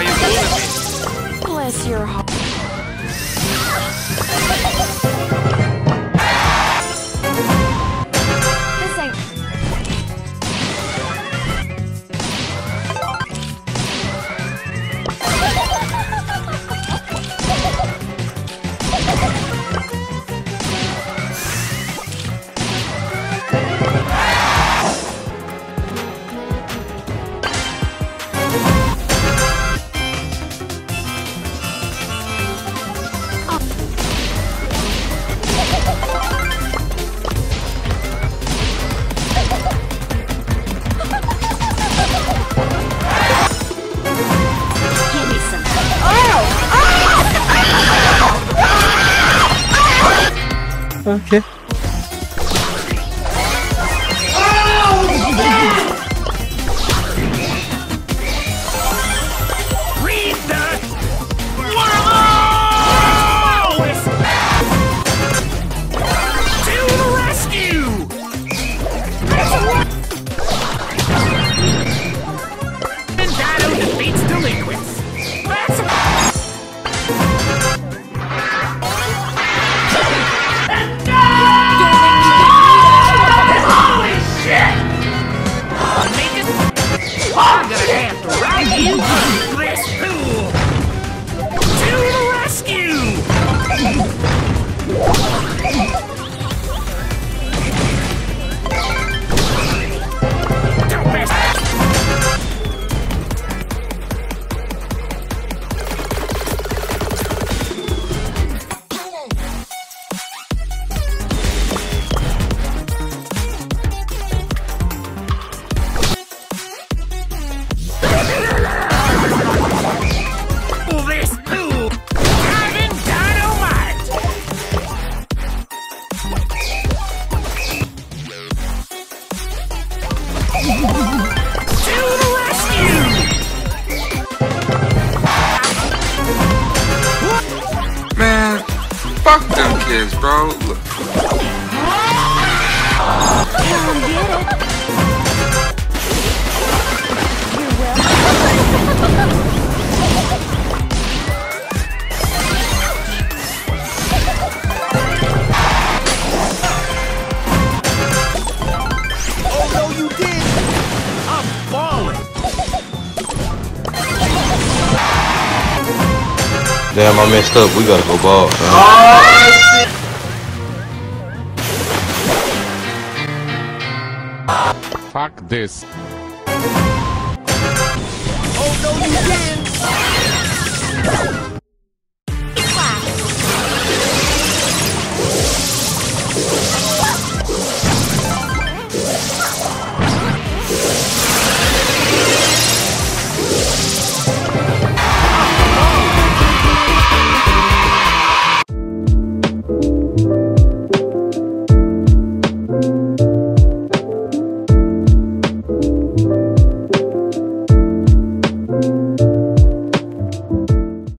Why you bullying me? Bless your heart. OK fuck them kids, bro. Look, Damn, I messed up. We gotta go ball. man. Fuck this. Oh no, you didn't.